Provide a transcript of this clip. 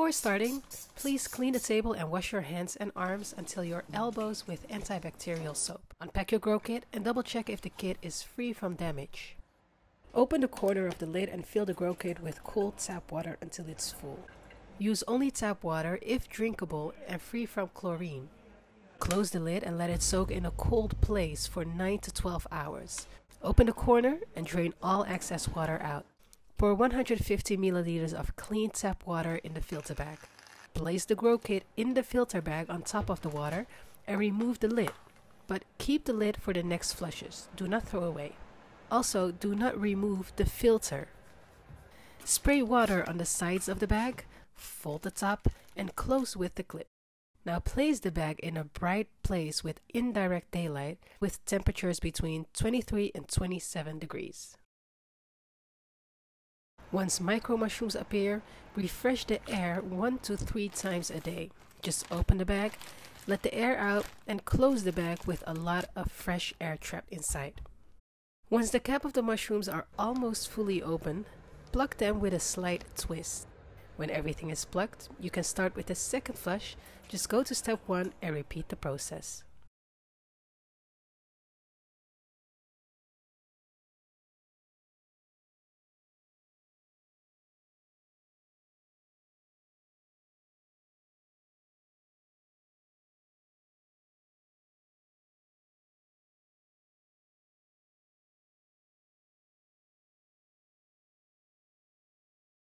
Before starting, please clean the table and wash your hands and arms until your elbows with antibacterial soap. Unpack your grow kit and double check if the kit is free from damage. Open the corner of the lid and fill the grow kit with cold tap water until it's full. Use only tap water if drinkable and free from chlorine. Close the lid and let it soak in a cold place for 9 to 12 hours. Open the corner and drain all excess water out. Pour 150 milliliters of clean tap water in the filter bag. Place the grow kit in the filter bag on top of the water and remove the lid. But keep the lid for the next flushes. Do not throw away. Also, do not remove the filter. Spray water on the sides of the bag, fold the top, and close with the clip. Now place the bag in a bright place with indirect daylight with temperatures between 23 and 27 degrees. Once micro mushrooms appear, refresh the air 1 to 3 times a day. Just open the bag, let the air out, and close the bag with a lot of fresh air trapped inside. Once the cap of the mushrooms are almost fully open, pluck them with a slight twist. When everything is plucked, you can start with the second flush. Just go to step 1 and repeat the process.